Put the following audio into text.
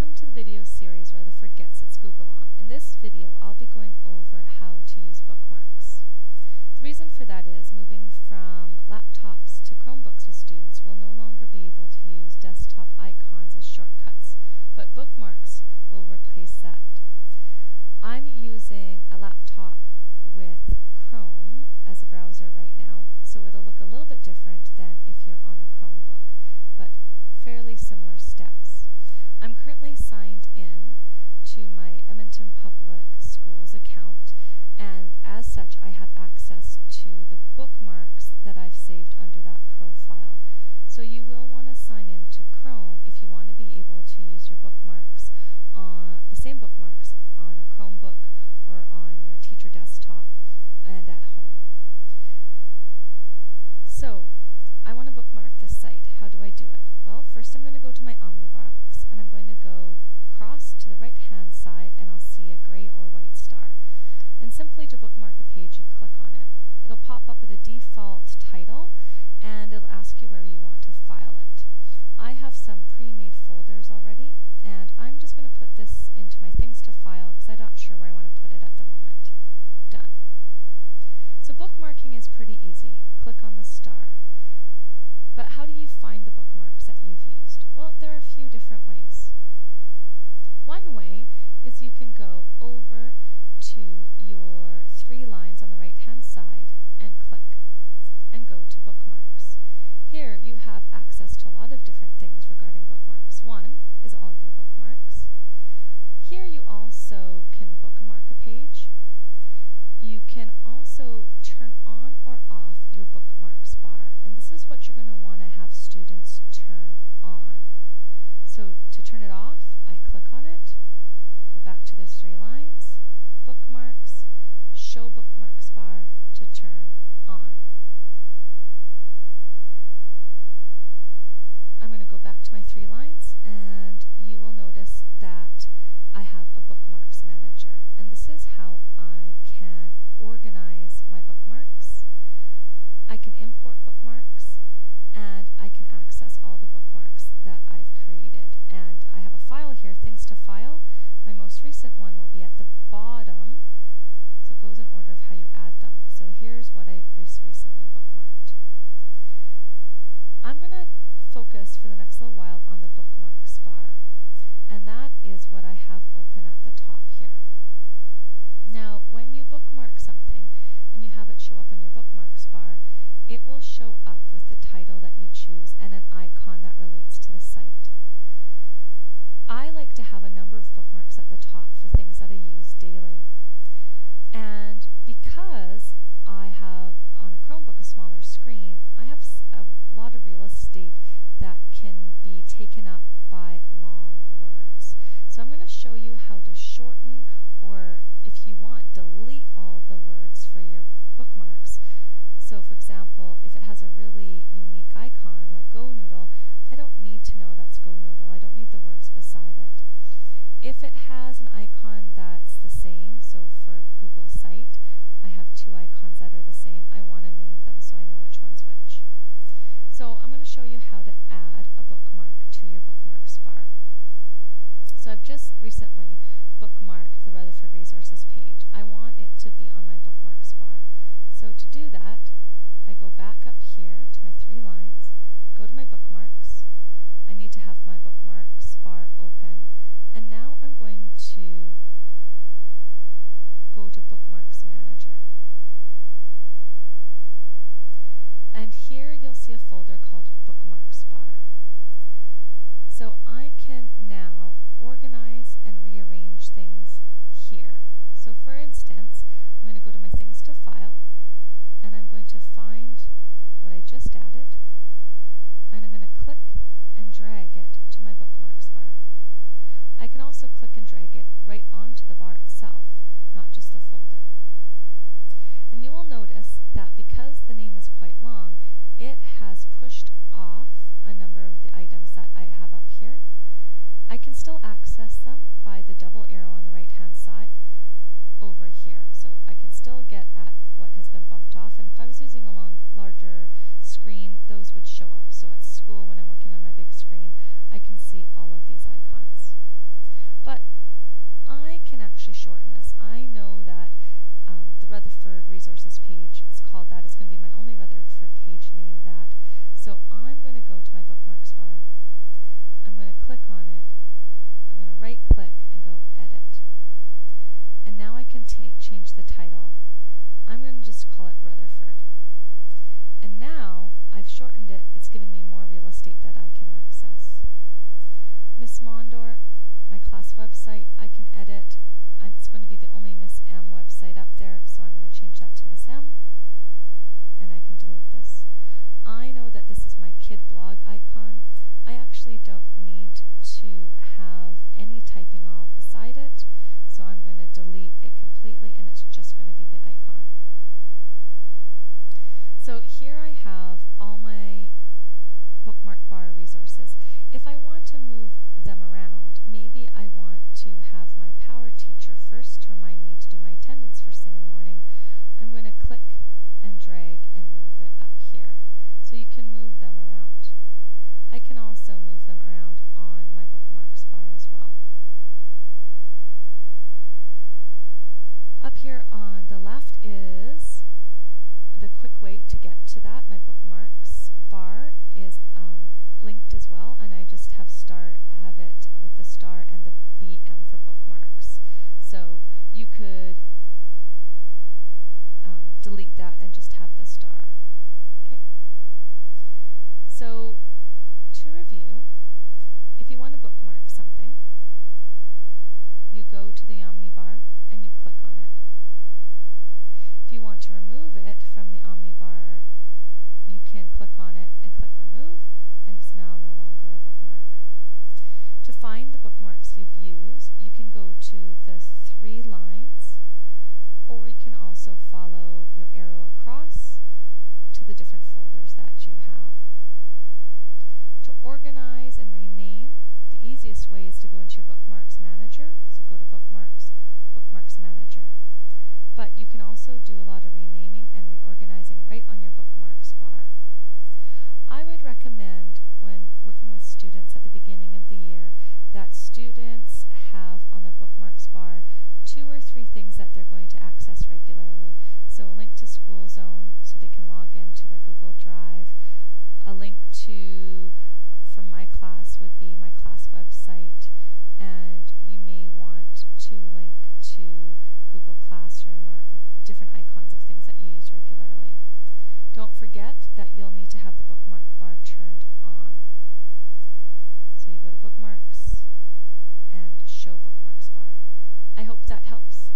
Welcome to the video series Rutherford Gets its Google On. In this video, I'll be going over how to use bookmarks. The reason for that is moving from laptops to Chromebooks with students will no longer be able to use desktop icons as shortcuts, but bookmarks will replace that. I'm using a laptop with Chrome as a browser right now, so it'll look a little bit different than if you're on a Chromebook, but fairly similar steps. I'm currently signed in to my Edmonton Public Schools account, and as such, I have access to the bookmarks that I've saved under that profile. So you will want to sign in to Chrome if you want to be able to use your bookmarks on the same bookmarks on a Chromebook or on your teacher desktop and at home. So, I want to bookmark this site. How do I do it? Well, first I'm going to go to my Omnibox and I'm going to go across to the right hand side and I'll see a gray or white. And simply to bookmark a page, you click on it. It'll pop up with a default title and it'll ask you where you want to file it. I have some pre-made folders already and I'm just going to put this into my things to file because I'm not sure where I want to put it at the moment. Done. So bookmarking is pretty easy. Click on the star. But how do you find the bookmarks that you've used? Well, there are a few different ways. One way is you can go over to your three lines on the right hand side and click and go to bookmarks. Here you have access to a lot of different things regarding bookmarks. One is all of your bookmarks. Here you also can bookmark a page. You can also turn on or off your bookmarks bar, and this is what you're going to want to have students turn on. So to turn it off, I click on it, go back to those three lines, bookmarks, show bookmarks bar to turn on. I'm going to go back to my three lines and you will notice that I have a bookmarks manager and this is how I can organize my bookmarks. I can import bookmarks and I can access all the bookmarks that I've created and I have a file here, things to file. My most recent one will be at the bottom so it goes in order of how you add them. So here's what I recently bookmarked. I'm going to focus for the next little while on the bookmarks bar. And that is what I have open at the top here. Now, when you bookmark something and you have it show up on your bookmarks bar, it will show up with the title that you choose and an icon that relates to the site. I like to have a number of bookmarks at the top for things that I use daily. And because I have on a Chromebook a smaller screen, I have a lot of real estate that can be taken up by long words. So I'm going to show you how to shorten or if you want delete all the words for your bookmarks. So for example, if it has a really unique icon like Go Noodle, I don't need to know that's Go Noodle. I don't need the words beside it. If it has an icon that's the same, so for Google Site, I have two icons that are the same. I want to name them so I know which one's which. So I'm going to show you how to add a bookmark to your bookmarks bar. So I've just recently bookmarked the Rutherford Resources page. I want it to be on my bookmarks bar. So to do that, I go back up here to my three lines, go to my bookmarks. I need to have my bookmarks bar open, and now I'm going to go to Bookmarks Manager. And here you'll see a folder called Bookmarks Bar. So I can now organize and rearrange things here. So for instance, I'm going to go to my Things to File, and I'm going to find what I just added, and I'm going to click and drag it to my Bookmarks bar. I can also click and drag it right onto the bar itself, not just the folder. And you will notice that because the name is quite long, it has pushed off a number of the items that I have up here. I can still access them by the double arrow on the right hand side over here. So I can still get at what has been bumped off and if I was using a long, larger screen, those would show up. So at school when I'm working on my big screen, I can see all of these icons. But I can actually shorten this. I know that um, the Rutherford Resources page is called that. It's going to be my only Rutherford page named that. So I'm going to go to my bookmarks bar. I'm going to click on it. I'm going to right click and go edit. Can change the title. I'm going to just call it Rutherford. And now I've shortened it. It's given me more real estate that I can access. Miss Mondor, my class website, I can edit. I'm, it's going to be the only Miss M website up there, so I'm going to change that to Miss M. And I can delete this. I know that this is my kid blog icon. I actually don't need to have any typing all beside it, so I'm going to delete it completely and it's just going to be the icon. So here I have all my bookmark bar resources. If I want to move them around, maybe I want to have my power teacher first to remind me to do my attendance first thing in the morning. I'm going to click and drag and move it up here. So you can move them around. I can also move them around on my bookmarks bar as well. Up here on the left is the quick way to get to that. My bookmarks bar is um, linked as well, and I just have star have it with the star and the BM for bookmarks. So you could um, delete that and just have the star. Okay. So to review, if you want to bookmark something, you go to the Omnibar and you click on it. If you want to remove it from the Omnibar, you can click on it and click remove, and it's now no longer a bookmark. To find the bookmarks you've used, you can go to the three lines, or you can also follow your arrow across to the different folders that you have. To organize and rename, the easiest way is to go into your Bookmarks Manager, so go to Bookmarks, Bookmarks Manager. But you can also do a lot of renaming and reorganizing right on your bookmarks bar. I would recommend when working with students at the beginning of the year that students have on their bookmarks bar two or three things that they're going to access regularly. So a link to School Zone so they can log into their Google Drive, a link to, for my class would be my class website, and you may want to link to Google Classroom or different icons of things that you use regularly. Don't forget that you'll need to have the bookmark bar turned on. So you go to Bookmarks and Show Bookmarks Bar. I hope that helps.